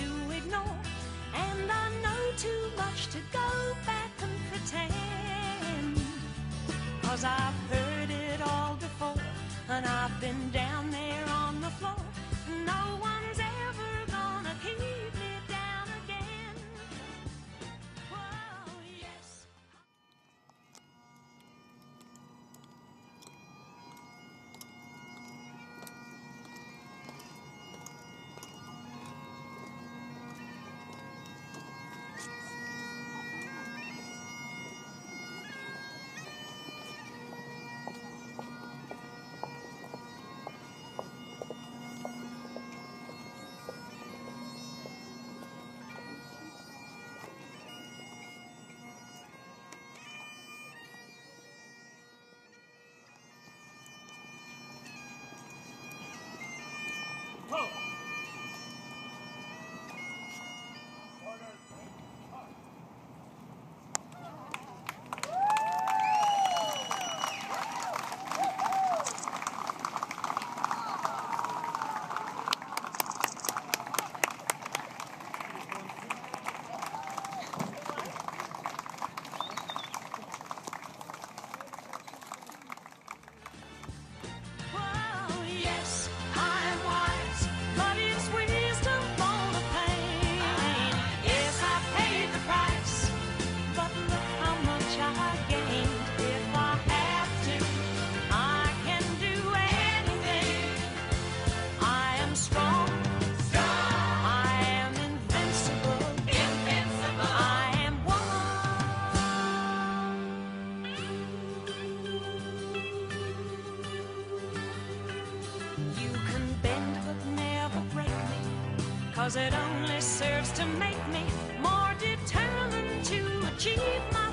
to ignore. And I know too much to go back and pretend. Cause I've heard it all before, and I've been Cause it only serves to make me more determined to achieve my